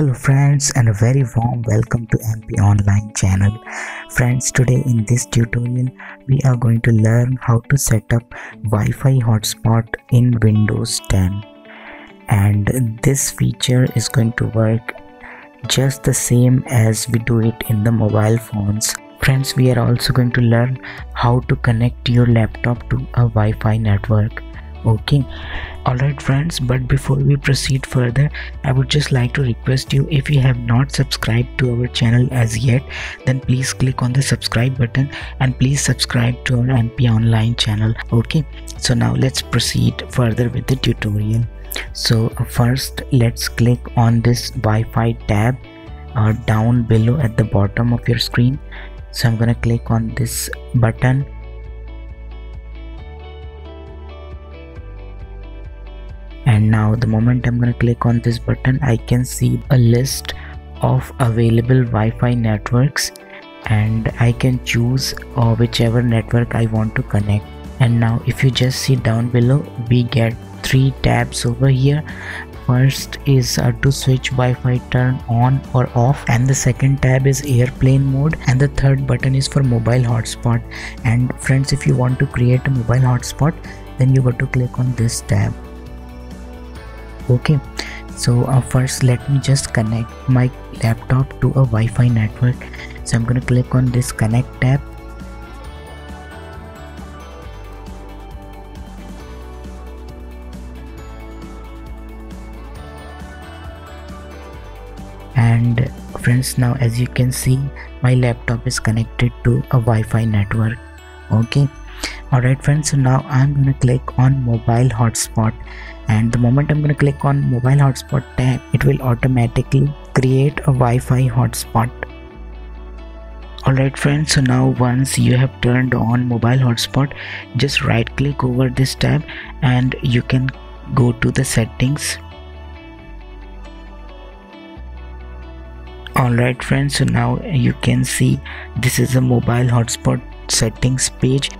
Hello friends and a very warm welcome to MP Online channel. Friends today in this tutorial we are going to learn how to set up Wi-Fi hotspot in Windows 10 and this feature is going to work just the same as we do it in the mobile phones. Friends we are also going to learn how to connect your laptop to a Wi-Fi network okay. Alright friends but before we proceed further i would just like to request you if you have not subscribed to our channel as yet then please click on the subscribe button and please subscribe to our mp online channel. Okay. So now let's proceed further with the tutorial. So first let's click on this wi-fi tab uh, down below at the bottom of your screen. So i'm gonna click on this button and now the moment I'm gonna click on this button I can see a list of available Wi-Fi networks and I can choose uh, whichever network I want to connect. And now if you just see down below we get three tabs over here. First is uh, to switch Wi-Fi turn on or off. And the second tab is airplane mode. And the third button is for mobile hotspot. And friends if you want to create a mobile hotspot then you got to click on this tab okay so uh, first let me just connect my laptop to a Wi-Fi network. So I'm gonna click on this connect tab. And friends now as you can see my laptop is connected to a Wi-Fi network. Okay alright friends so now I'm gonna click on mobile hotspot and the moment I'm gonna click on mobile hotspot tab it will automatically create a Wi-Fi hotspot. Alright friends so now once you have turned on mobile hotspot just right click over this tab and you can go to the settings. Alright friends so now you can see this is a mobile hotspot settings page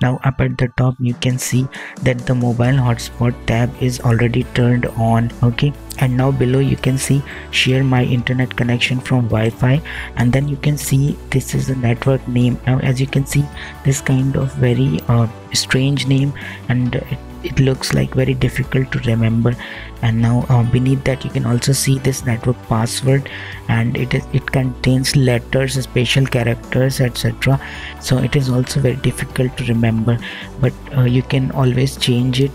now up at the top you can see that the mobile hotspot tab is already turned on okay? And now below you can see share my internet connection from Wi-Fi. And then you can see this is the network name. Now as you can see this kind of very uh, strange name. And it it looks like very difficult to remember. And now uh, beneath that you can also see this network password. And it is it contains letters special characters etc so it is also very difficult to remember. But uh, you can always change it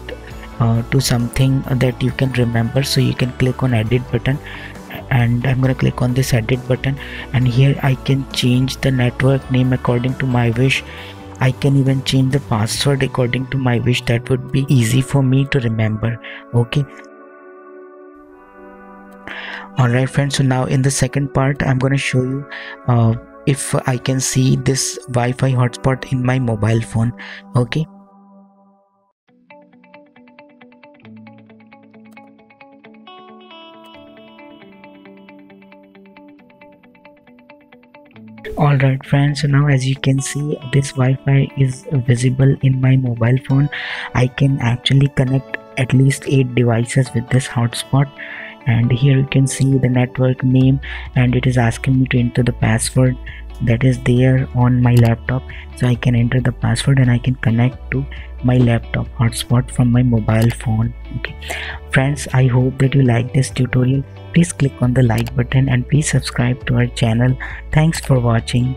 uh, to something that you can remember. So you can click on edit button. And I'm gonna click on this edit button. And here I can change the network name according to my wish I can even change the password according to my wish. That would be easy for me to remember. Okay. Alright friends. So now in the second part I'm gonna show you uh, if I can see this Wi-Fi hotspot in my mobile phone. Okay alright friends so now as you can see this Wi-Fi is visible in my mobile phone. I can actually connect at least 8 devices with this hotspot. And here you can see the network name and it is asking me to enter the password that is there on my laptop. So I can enter the password and I can connect to my laptop hotspot from my mobile phone. Okay. Friends I hope that you like this tutorial. Please click on the like button and please subscribe to our channel. Thanks for watching